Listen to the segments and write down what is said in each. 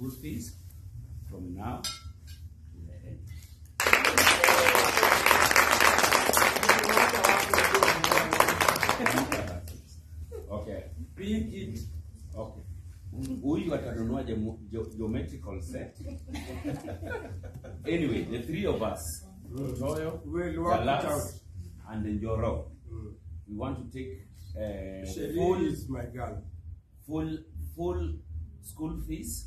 School fees from now to the end. okay. Being it. Okay. geometrical set. anyway, the three of us, Toyo, Galas, and Njoro, we want to take uh, full, is my girl. full, full school fees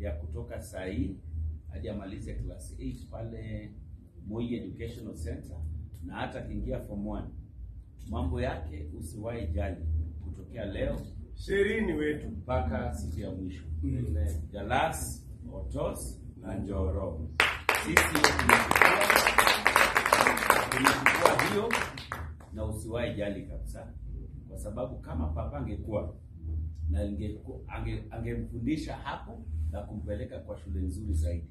ya kutoka saa hii hadi amalize class 8 pale Moi Educational Center, na hata akiingia form 1 mambo yake usiwahi jali, kutokea leo sherini wetu mpaka siku ya mwisho mm. Jalas, Otos na Njoro, sisi tunachukua hiyo, na usiwahi jali kabisa, kwa sababu kama papa angekuwa na ange, hapo na kumpeleka kwa shule nzuri zaidi.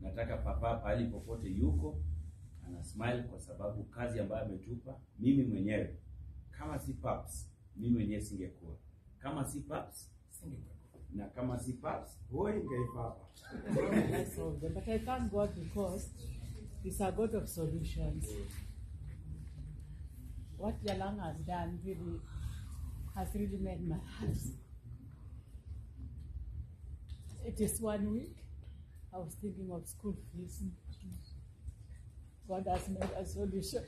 Nataka papa pahali popote yuko ana smile kwa sababu kazi ambayo ametupa. Mimi mwenyewe kama si Paps, mimi mwenyewe singekuwa kama si Paps, singekuwa na kama si Paps, huyo papa. But I thank God because he's a God of solutions. What Jalang has done really I really made my house. It is one week, I was thinking of school fees. God has made a solution.